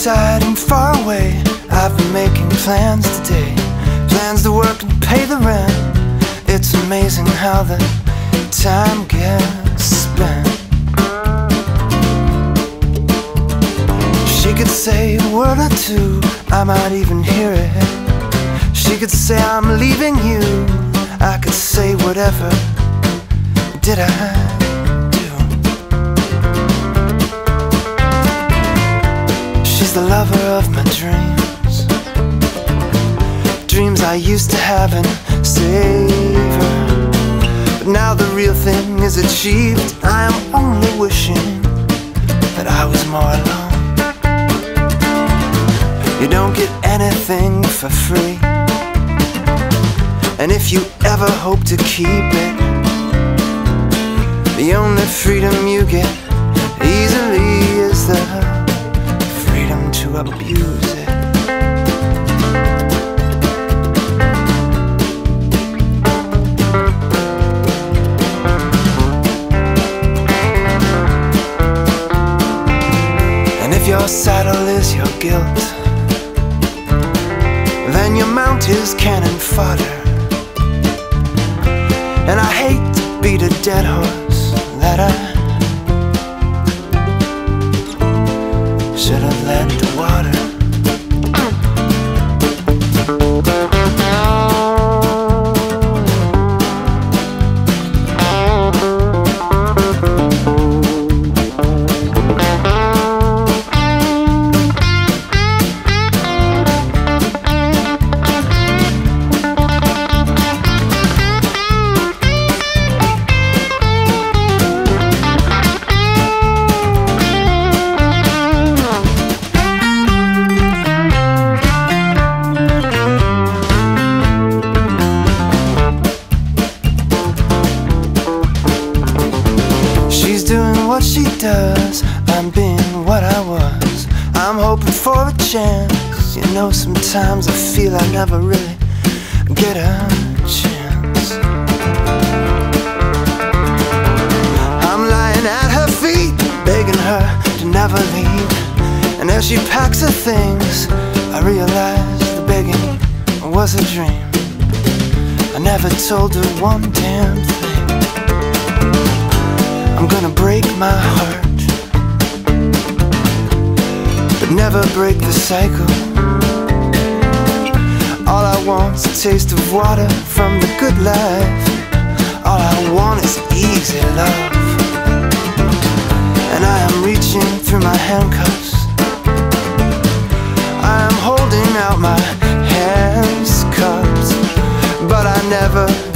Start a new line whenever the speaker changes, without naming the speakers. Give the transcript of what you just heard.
outside and far away. I've been making plans today. Plans to work and pay the rent. It's amazing how the time gets spent. She could say a word or two. I might even hear it. She could say I'm leaving you. I could say whatever Did I? She's the lover of my dreams. Dreams I used to have and savor But now the real thing is achieved. I am only wishing that I was more alone. You don't get anything for free. And if you ever hope to keep it The only freedom you get your saddle is your guilt, then your mount is cannon fodder. And I hate to beat a dead horse that I should have led to water. Does. I'm being what I was. I'm hoping for a chance. You know sometimes I feel I never really get a chance. I'm lying at her feet Begging her to never leave. And as she packs her things I realize the begging was a dream. I never told her one damn thing I'm gonna break my heart. But never break the cycle. All I want's a taste of water from the good life. All I want is easy love. And I am reaching through my handcuffs. I am holding out my hands cupped But I never